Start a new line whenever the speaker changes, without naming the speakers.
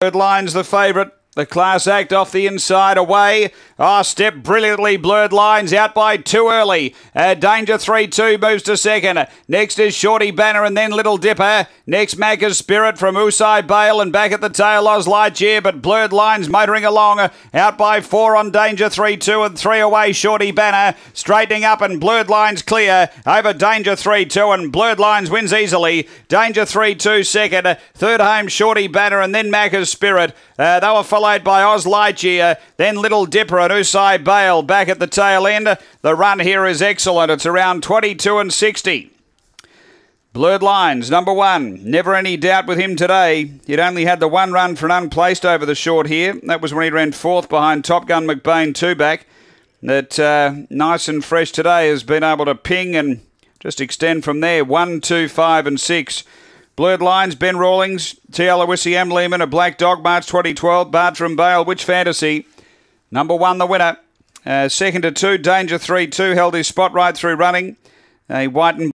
Third line's the favourite. The class act off the inside away. Ah, oh, step brilliantly. Blurred lines out by too early. Uh, Danger 3 2 moves to second. Next is Shorty Banner and then Little Dipper. Next Macca's Spirit from Usai Bale and back at the tail Oz Lightyear, but Blurred Lines motoring along. Out by four on Danger 3 2 and three away Shorty Banner. Straightening up and Blurred Lines clear. Over Danger 3 2 and Blurred Lines wins easily. Danger 3 2 second. Third home Shorty Banner and then Macca's Spirit. Uh, they were followed by Lightyear, then Little Dipper and Usai Bale back at the tail end. The run here is excellent. It's around 22 and 60. Blurred Lines, number one. Never any doubt with him today. He'd only had the one run for an unplaced over the short here. That was when he ran fourth behind Top Gun McBain two back. That uh, nice and fresh today has been able to ping and just extend from there. One, two, five, and six. Blurred Lines, Ben Rawlings, T. Aloisi, M. Lehman, A Black Dog, March 2012, Bartram Bale, Which Fantasy. Number one, the winner. Uh, second to two, Danger 3 2, held his spot right through running. A white and